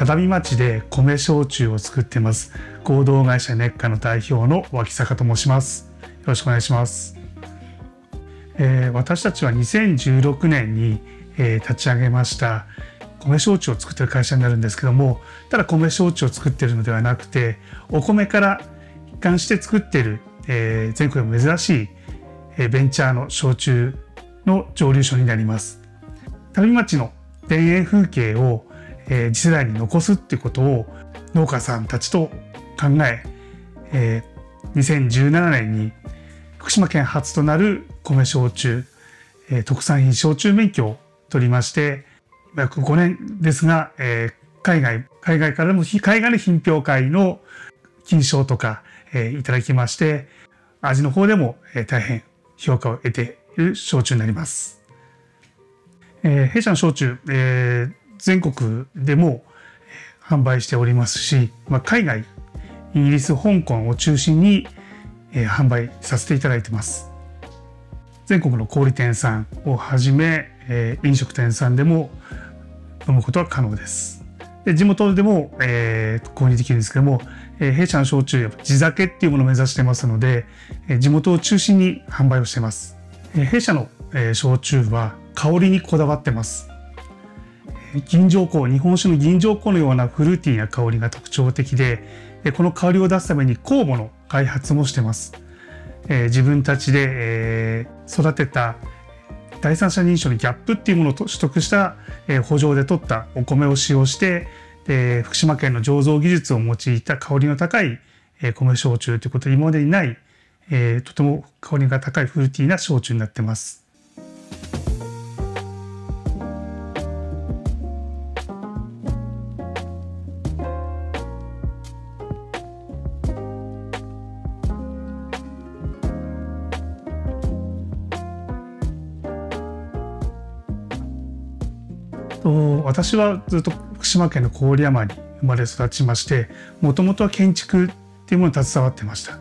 只見町で米焼酎を作ってます。合同会社熱火の代表の脇坂と申します。よろしくお願いします、えー、私たちは2016年に、えー、立ち上げました。米焼酎を作ってる会社になるんですけどもただ米焼酎を作ってるのではなくてお米から一貫して作ってる、えー、全国でも珍しい、えー、ベンチャーの焼酎の蒸留所になります。旅町の田園風景をえー、次世代に残すっていうことを農家さんたちと考ええー、2017年に福島県初となる米焼酎、えー、特産品焼酎免許を取りまして約5年ですが、えー、海外海外からも海外の品評会の金賞とか、えー、いただきまして味の方でも、えー、大変評価を得ている焼酎になります。えー、弊社の焼酎、えー、全国でも販売しておりますし、まあ、海外イギリス香港を中心に、えー、販売させていただいてます。全国の小売店さんをはじめ、えー、飲食店さんでも飲むことは可能です。で地元でも、えー、購入できるんですけども、えー、弊社の焼酎地酒っていうものを目指してますので、えー、地元を中心に販売をしてます、えー、弊社の、えー、焼酎は香りにこだわってます。銀条香日本酒の銀条香のようなフルーティーな香りが特徴的でこの香りを出すために酵母の開発もしてます、え、自分たちで、え、育てた第三者認証のギャップっていうものを取得した、えー、補助で取ったお米を使用してで福島県の醸造技術を用いた香りの高い、え、米焼酎ということで今までにない、え、とても香りが高いフルーティーな焼酎になってます。私はずっと福島県の郡山に生まれ育ちましてもともとは建築っていうものに携わってました。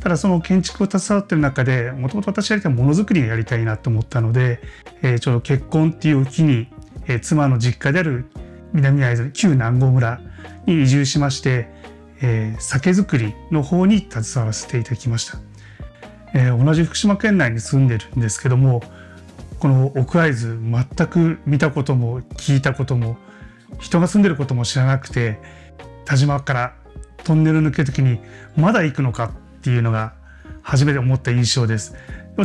ただその建築を携わってる中でもともと私やりたいものづくりをやりたいなと思ったので、えー、ちょうど結婚っていう日に、えー、妻の実家である南会津旧南郷村に移住しまして、えー、酒造りの方に携わらせていただきました、えー、同じ福島県内に住んでるんですけどもこの奥会津全く見たことも聞いたことも人が住んでることも知らなくて田島からトンネル抜ける時にまだ行くのかっていうのが初めて思った印象です。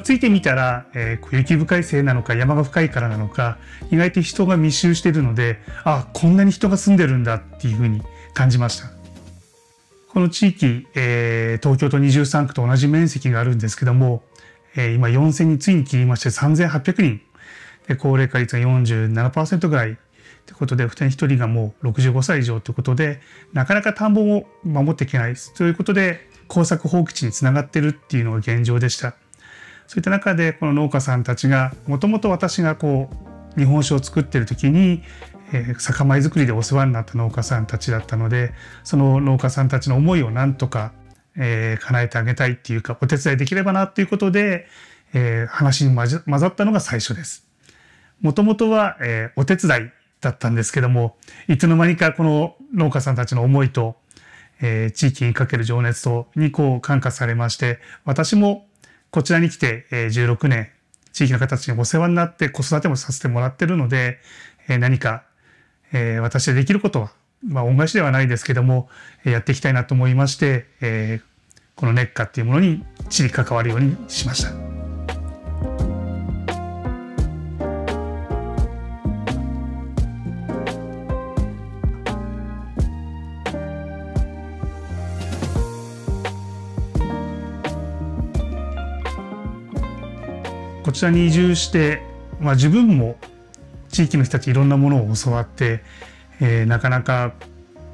ついてみたら、えー、雪深いせいなのか山が深いからなのか意外と人が密集しているのであこんなに人が住んでるんだっていうふうに感じました。この地域、えー、東京都23区と同じ面積があるんですけどもえ今4000についに切りまして3800人。で高齢化率が47%ぐらい。ということで、2人1人がもう65歳以上ということで、なかなか田んぼも守っていけない。ということで、耕作放棄地につながってるっていうのが現状でした。そういった中で、この農家さんたちが、もともと私がこう、日本酒を作ってる時に、えー、酒米作りでお世話になった農家さんたちだったので、その農家さんたちの思いをなんとかえー、叶えてあげたいっていうか、お手伝いできればなっていうことで、えー、話に混ざったのが最初です。もともとは、えー、お手伝いだったんですけども、いつの間にかこの農家さんたちの思いと、えー、地域にかける情熱とにこう感化されまして、私もこちらに来て、えー、16年、地域の方たちにお世話になって子育てもさせてもらってるので、えー、何か、えー、私でできることはまあ、恩返しではないですけども、やっていきたいなと思いまして、えー、この熱火っていうものに地理関わるようにしました。こちらに移住して、まあ、自分も地域の人たちいろんなものを教わってえー、なかなか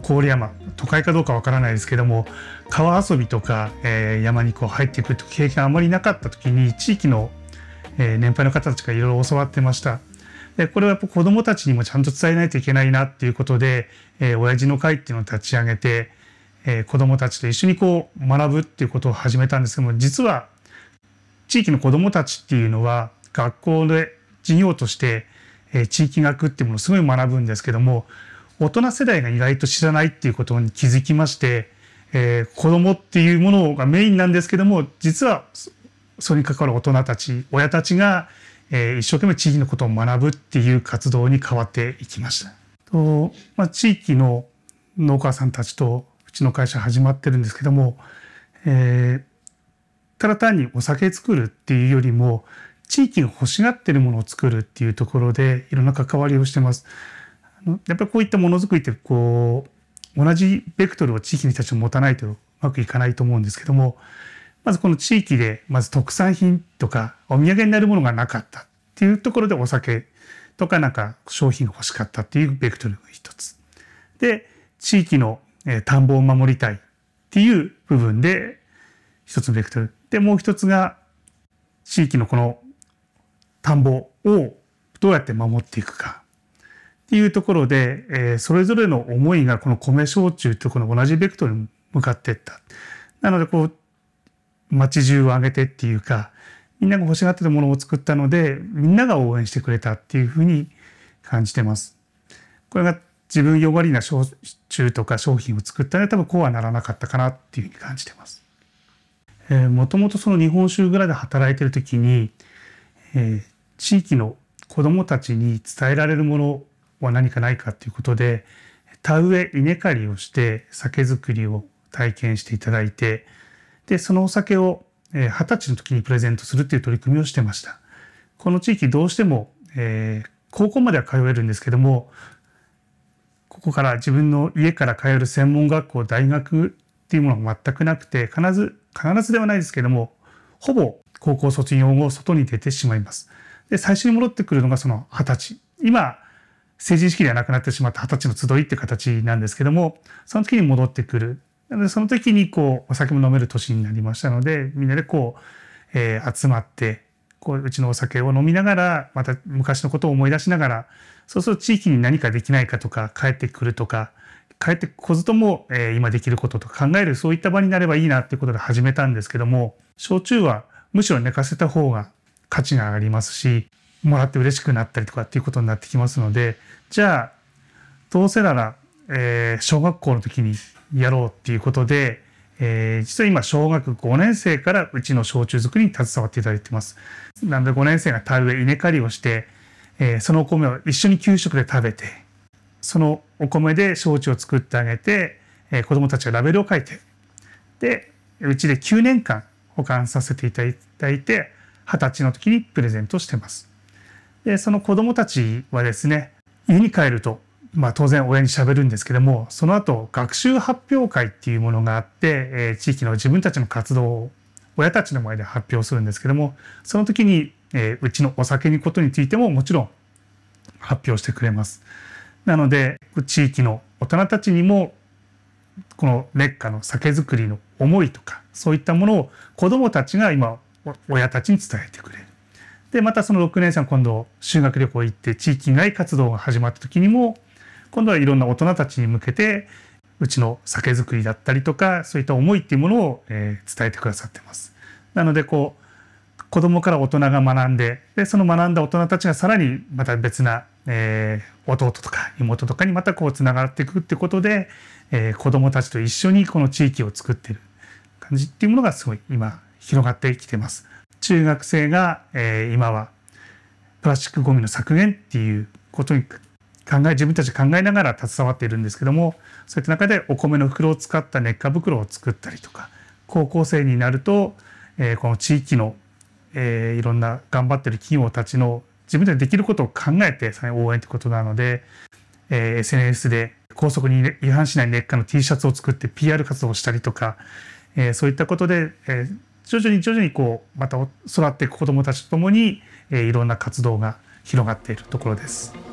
郡山都会かどうかわからないですけども川遊びとか、えー、山にこう入っていくという経験あまりなかった時に地域の、えー、年配の方たちがいろいろ教わってました。でこれはやっぱ子どもたちにもちゃんと伝えないといけないなっていうことで、えー、親父の会っていうのを立ち上げて、えー、子どもたちと一緒にこう学ぶっていうことを始めたんですけども実は地域の子どもたちっていうのは学校で授業として、え、地域学っていうものをすごい学ぶんですけども大人世代が意外と知らないっていうことに気づきまして、えー、子供っていうものがメインなんですけども実はそれに関わる大人たち親たちが、えー、一生懸命地域のことを学ぶっていう活動に変わっていきました。とまあ、地域の農家さんたちとうちの会社始まってるんですけども、えー、ただ単にお酒作るっていうよりも地域が欲しがってるものを作るっていうところでいろんな関わりをしてます。やっぱりこういったものづくりってこう同じベクトルを地域の人たちも持たないとうまくいかないと思うんですけどもまずこの地域でまず特産品とかお土産になるものがなかったっていうところでお酒とかなんか商品が欲しかったっていうベクトルが一つ。で地域の田んぼを守りたいっていう部分で一つのベクトル。でもう一つが地域のこの田んぼをどうやって守っていくかっていうところで、えー、それぞれの思いがこの米焼酎とこの同じベクトルに向かっていった。なのでこう街中を挙げてっていうかみんなが欲しがってたものを作ったのでみんなが応援してくれたっていうふうに感じてます。これが自分よがりな焼酎とか商品を作ったら多分こうはならなかったかなっていうふうに感じてます。えー、もともとその日本酒蔵で働いてる時に、えー、地域の子どもたちに伝えられるものは何かないかということで田植え稲刈りをして酒造りを体験していただいてでそのお酒を二十歳の時にプレゼントするっていう取り組みをしてましたこの地域どうしても、えー、高校までは通えるんですけどもここから自分の家から通える専門学校大学っていうものが全くなくて必ず必ずではないですけどもほぼ高校卒業後外に出てしまいますで、最初に戻ってくるのがその二十歳。今、成人式ではなくなってしまった二十歳の集いって形なんですけども、その時に戻ってくる。なので、その時にこう、お酒も飲める年になりましたので、みんなでこう、えー、集まって、こう、うちのお酒を飲みながら、また昔のことを思い出しながら、そうすると地域に何かできないかとか、帰ってくるとか、帰ってこずとも、えー、今できることとか考える、そういった場になればいいなっていうことで始めたんですけども、焼酎はむしろ寝かせた方が価値が上がりますし、もらって嬉しくなったりとかっていうことになってきますので、じゃあ、どうせなら、えー、小学校の時にやろうっていうことで、えー、実は今小学5年生からうちの焼酎作りに携わっていただいてます。なので5年生が田植え稲刈りをして、えー、そのお米を一緒に給食で食べて、そのお米で焼酎を作ってあげて、えー、子供たちがラベルを書いて、で、うちで9年間保管させていただいて、二十歳の時にプレゼントしてます。で、その子供たちはですね、家に帰ると、まあ当然親に喋るんですけども、その後学習発表会っていうものがあって、えー、地域の自分たちの活動を親たちの前で発表するんですけども、その時に、えー、うちのお酒にことについてももちろん発表してくれます。なので、地域の大人たちにも、この劣化の酒造りの思いとか、そういったものを子供たちが今親たちに伝えてくれる。で、またその6年生は今度修学旅行行って地域外活動が始まった時にも、今度はいろんな大人たちに向けて、うちの酒造りだったりとか、そういった思いっていうものを、え伝えてくださってます。なので、こう、子供から大人が学んで、で、その学んだ大人たちがさらにまた別な、えー、弟とか妹とかにまたこう繋がっていくってことで、えー、子供たちと一緒にこの地域を作ってる感じっていうものがすごい今広がってきてます。中学生が、えー、今はプラスチックごみの削減っていうことに考え自分たち考えながら携わっているんですけどもそういった中でお米の袋を使った熱火袋を作ったりとか高校生になると、えー、この地域の、えー、いろんな頑張ってる企業たちの自分たちでできることを考えて応援ということなので、えー、SNS で高速に違反しない熱火の T シャツを作って PR 活動をしたりとか、えー、そういったことで、えー、徐々に徐々にこうまた育っていく子どもたちとともに、えー、いろんな活動が広がっているところです。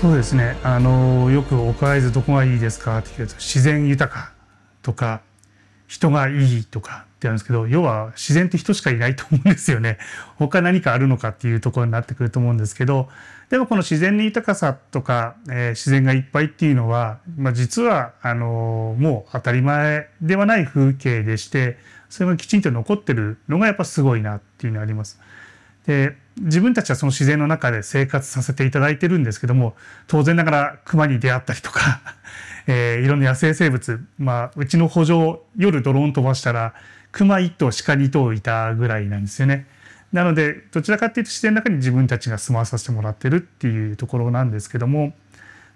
そうですねあのよく「岡会津どこがいいですか?」って聞くと「自然豊か」とか「人がいい」とかってあるんですけど要は自然って人しかいないと思うんですよね 他何かあるのかっていうところになってくると思うんですけどでもこの自然の豊かさとか、えー、自然がいっぱいっていうのは、まあ、実はあの、もう当たり前ではない風景でしてそれがきちんと残ってるのがやっぱすごいなっていうのがあります。で自分たちはその自然の中で生活させていただいてるんですけども当然ながら熊に出会ったりとか、えー、いろんな野生生物、まあ、うちの補助夜ドローン飛ばしたら熊1頭鹿2頭いたぐらいなんですよね。なのでどちらかっていうと自然の中に自分たちが住まわさせてもらってるっていうところなんですけども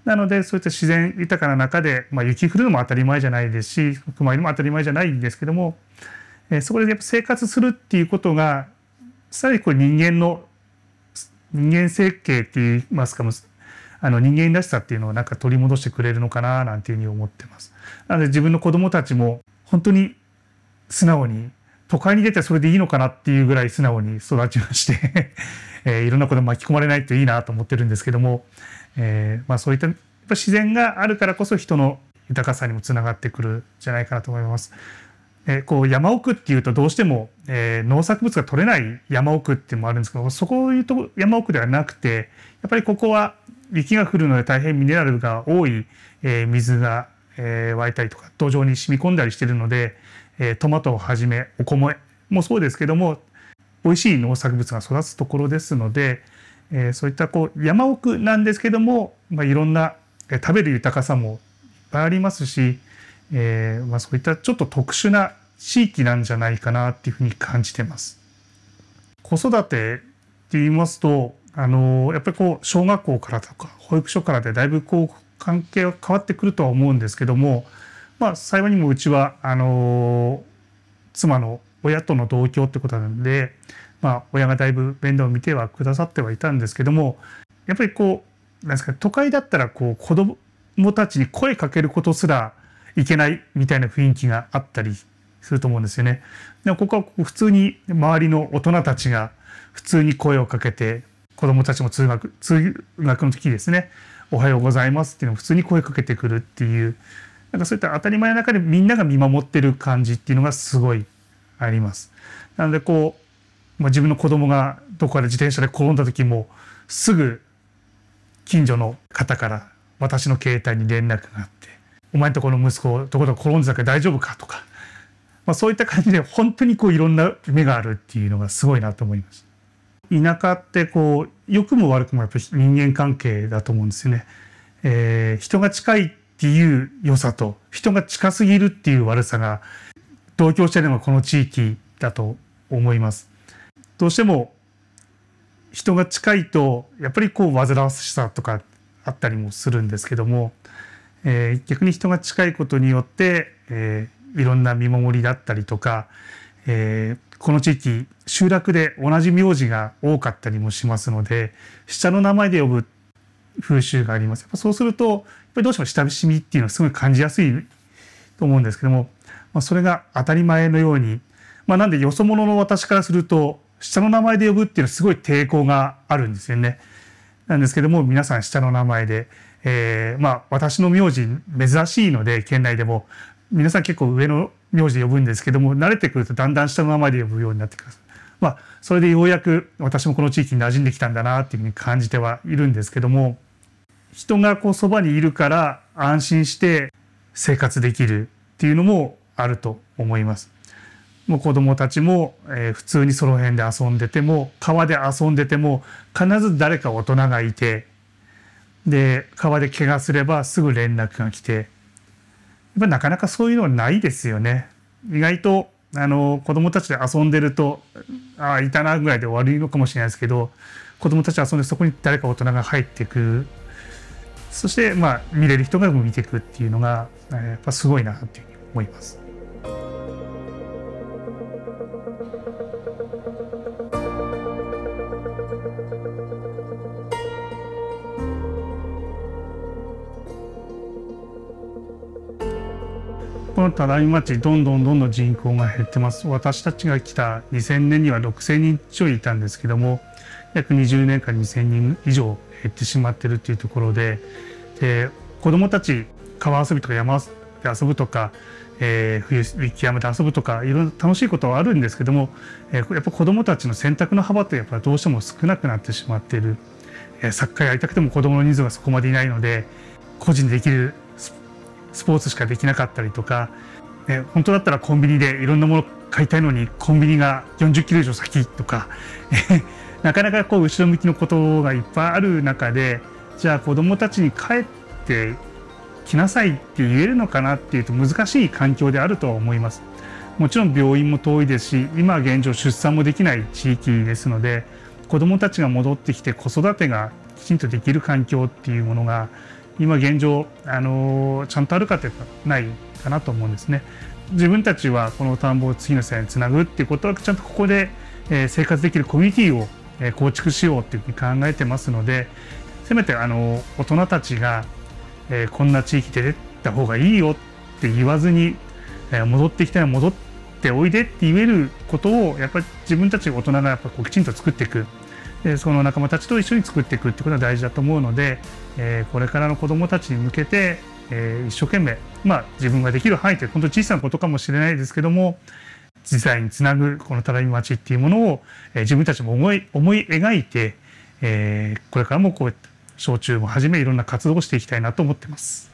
なのでそういった自然豊かな中で、まあ、雪降るのも当たり前じゃないですし熊いるのも当たり前じゃないんですけども、えー、そこでやっぱ生活するっていうことがさらにこれ人間の人間設計って言いますかあの人間らしさっていうのをなんか取り戻してくれるのかななんていうふうに思ってます。なので自分の子供たちも本当に素直に都会に出てそれでいいのかなっていうぐらい素直に育ちまして えー、いろんなこと巻き込まれないといいなと思ってるんですけども、えー、まあそういったやっぱ自然があるからこそ人の豊かさにもつながってくるんじゃないかなと思います。えこう山奥っていうとどうしても、え、農作物が取れない山奥っていうのもあるんですけどそこいうと山奥ではなくてやっぱりここは雪が降るので大変ミネラルが多い、え、水が、え、湧いたりとか土壌に染み込んだりしてるので、え、トマトをはじめお米もそうですけども美味しい農作物が育つところですので、え、そういったこう山奥なんですけども、まあ、いろんな、え、食べる豊かさもいっぱいありますしえー、まあ、そういったちょっと特殊な地域なんじゃないかなっていうふうに感じてます。子育てって言いますと、あのやっぱりこう小学校からとか保育所からでだいぶこう関係は変わってくるとは思うんですけども、まあ、幸いにもうちはあの妻の親との同居ってことなので、まあ、親がだいぶ面倒を見てはくださってはいたんですけどもやっぱりこうなんですか都会だったらこう子供たちに声かけることすらいけないみたいな雰囲気があったりすると思うんですよね。でもここは普通に周りの大人たちが普通に声をかけて子どもたちも通学通学の時ですね「おはようございます」っていうのを普通に声かけてくるっていうなんかそういった当たり前の中でみんなが見守ってる感じっていうのがすごいあります。なのでこう、まあ、自分の子供がどこかで自転車で転んだ時もすぐ近所の方から私の携帯に連絡があってお前んとこの息子どこどこ転んでたけど大丈夫かとか、まあ、そういった感じで本当にこういろんな目があるっていうのがすごいなと思います。田舎ってこう良くも悪くもやっぱり人間関係だと思うんですよね。えー、人が近いっていう良さと人が近すぎるっていう悪さが同居してるのがこの地域だと思います。どうしても人が近いとやっぱりこう煩わしさとかあったりもするんですけどもえー、逆に人が近いことによって、えー、いろんな見守りだったりとか、えー、この地域集落で同じ名字が多かったりもしますので下の名前で呼ぶ風習があります。やっぱそうするとやっぱりどうしても親しみっていうのはすごい感じやすいと思うんですけども、まあ、それが当たり前のように、まあ、なんでよそ者の私からすると下の名前で呼ぶっていうのはすごい抵抗があるんですよね。なんですけども皆さん下の名前でえー、まあ私の名字珍しいので県内でも皆さん結構上の名字で呼ぶんですけども慣れてくるとだんだん下の名前で呼ぶようになってくる。まあそれでようやく私もこの地域に馴染んできたんだなっていうふうに感じてはいるんですけども人がこうそばにいるから安心して生活できるっていうのもあると思います。もう子供たちも、えー、普通にその辺で遊んでても川で遊んでても必ず誰か大人がいてで川で怪我すればすぐ連絡が来てやっぱなかなかそういうのはないですよね。意外とあの子供たちで遊んでるとああいたなぐらいで終わるのかもしれないですけど子供たち遊んでそこに誰か大人が入っていくそしてまあ見れる人が見ていくっていうのがやっぱすごいなっていうふうに思います。の只見町どんどんどんどん人口が減ってます。私たちが来た2000年には6000人ちょいいたんですけども約20年間2000人以上減ってしまってるっていうところでで子どもたち川遊びとか山で遊ぶとか、えー、冬雪山で遊ぶとかいろんな楽しいことはあるんですけども、えー、やっぱ子どもたちの選択の幅ってやっぱどうしても少なくなってしまっている、えー、サッカーやりたくても子どもの人数がそこまでいないので個人でできるスポーツしかできなかったりとか、ね、本当だったらコンビニでいろんなもの買いたいのにコンビニが40キロ以上先とか なかなかこう後ろ向きのことがいっぱいある中でじゃあ子どもたちに帰ってきなさいって言えるのかなっていうと難しい環境であるとは思います。もちろん病院も遠いですし今現状出産もできない地域ですので子どもたちが戻ってきて子育てがきちんとできる環境っていうものが今現状あのちゃんとあるかというとないかなと思うんですね。自分たちはこの田んぼを次の世代につなぐっていうことはちゃんとここで、え生活できるコミュニティを、え構築しようっていうふうに考えてますのでせめてあの大人たちが、えこんな地域で出た方がいいよって言わずに、え戻ってきたら戻っておいでって言えることをやっぱり自分たち大人がやっぱこうきちんと作っていくでその仲間たちと一緒に作っていくってことが大事だと思うので、えー、これからの子どもたちに向けて、えー、一生懸命、まあ、自分ができる範囲って本当小さなことかもしれないですけども実際につなぐこの只見町っていうものを、えー、自分たちも思い思い描いて、えー、これからもこうやって小中もはじめいろんな活動をしていきたいなと思ってます。